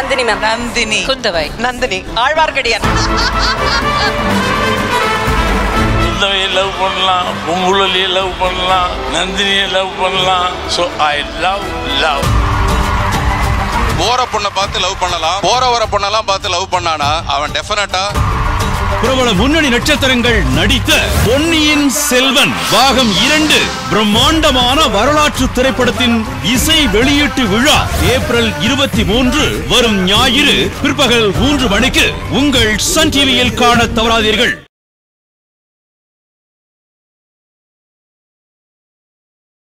Nandini ma'am Nandini. Kundavai. Nandini. Azhwarkadiyan. குந்தவையை love பண்ணலாம் பொங்குழலியை love பண்ணலாம் நந்தினியை லவ் பண்ணலாம். ஸோ ஐ லவ் லவ் போற பொண்ணை பார்த்து லவ் பண்ணலாம். போற வர பொண்ணெல்லாம் பார்த்து லவ் பண்ணானா? அவன் டெஃபினட்டா முன்னணி நட்சத்திரங்கள் நடித்த பொன்னியின் செல்வன். பாகம் இரண்டு பிரம்மாண்டமான வரலாற்று திரைப்படத்தின் இசை வெளியீட்டு விழா ஏப்ரல் இருபத்தி மூன்று வரும் ஞாயிறு பிற்பகல் மூன்று மணிக்கு உங்கள் சன் டிவியில் காண தவறாதீர்கள்.